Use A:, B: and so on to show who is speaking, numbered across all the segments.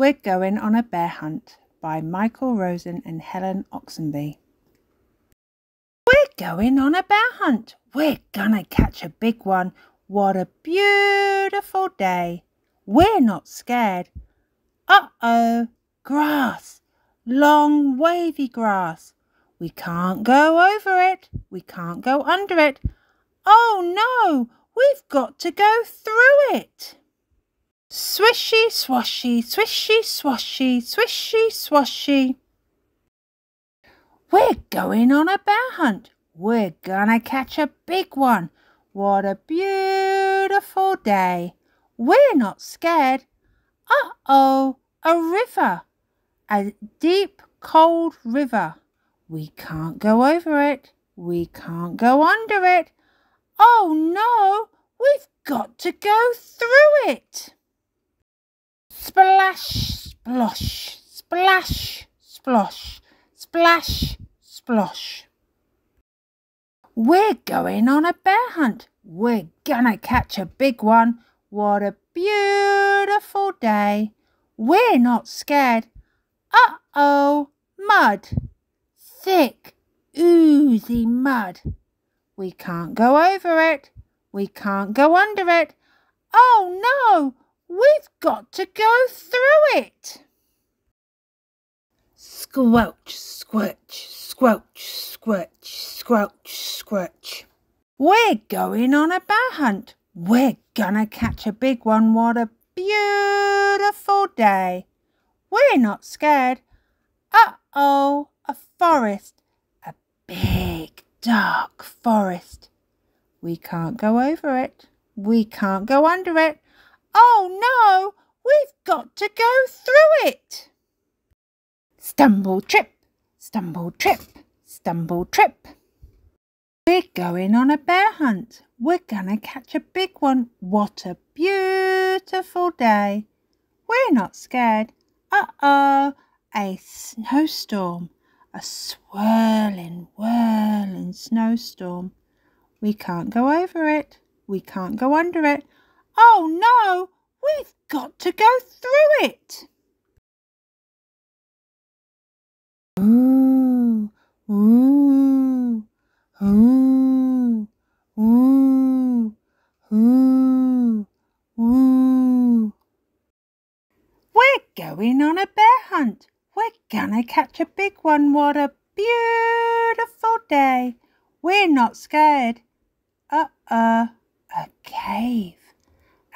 A: We're Going on a Bear Hunt by Michael Rosen and Helen Oxenbury. We're going on a bear hunt. We're gonna catch a big one. What a beautiful day. We're not scared. Uh-oh, grass, long wavy grass. We can't go over it. We can't go under it. Oh no, we've got to go through it. Swishy, swashy, swishy, swashy, swishy, swashy. We're going on a bear hunt. We're gonna catch a big one. What a beautiful day. We're not scared. Uh-oh, a river. A deep, cold river. We can't go over it. We can't go under it. Oh no, we've got to go through it. Splash, splosh, splash, splosh, splash, splosh. We're going on a bear hunt. We're gonna catch a big one. What a beautiful day. We're not scared. Uh-oh, mud. Thick, oozy mud. We can't go over it. We can't go under it. Oh no, We've got to go through it. Squelch, squelch, squelch, squelch, squelch, squelch. We're going on a bear hunt. We're gonna catch a big one. What a beautiful day. We're not scared. Uh-oh, a forest. A big, dark forest. We can't go over it. We can't go under it. Oh no, we've got to go through it. Stumble, trip, stumble, trip, stumble, trip. We're going on a bear hunt. We're gonna catch a big one. What a beautiful day. We're not scared. Uh-oh, a snowstorm. A swirling, whirling snowstorm. We can't go over it. We can't go under it. Oh no, we've got to go through it. Ooh, ooh, ooh, ooh, ooh, ooh. We're going on a bear hunt. We're gonna catch a big one. What a beautiful day. We're not scared. Uh-uh, a cave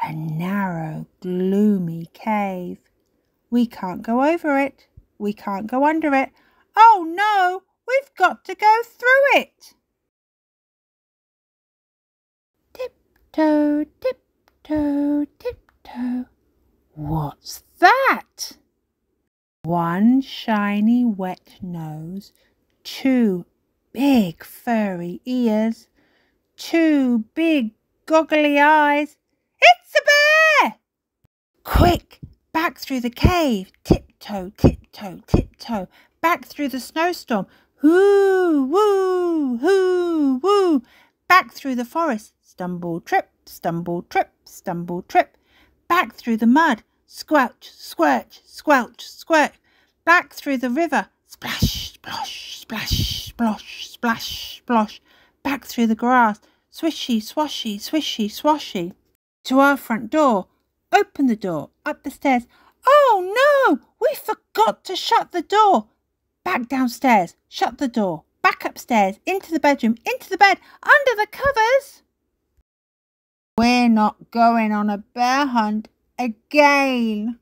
A: a narrow, gloomy cave. We can't go over it. We can't go under it. Oh no, we've got to go through it. Tiptoe, tiptoe, tiptoe. What's that? One shiny wet nose, two big furry ears, two big goggly eyes! Quick, back through the cave, tiptoe, tiptoe, tiptoe, back through the snowstorm, hoo, woo, hoo, woo, back through the forest, stumble, trip, stumble, trip, stumble, trip, back through the mud, squelch, squelch, squelch, squelch, back through the river, splash, splosh, splash, splosh, splash, splosh, back through the grass, swishy, swashy, swishy, swashy to our front door. Open the door, up the stairs. Oh no, we forgot to shut the door. Back downstairs, shut the door. Back upstairs, into the bedroom, into the bed, under the covers. We're not going on a bear hunt again.